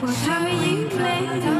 What are you playing?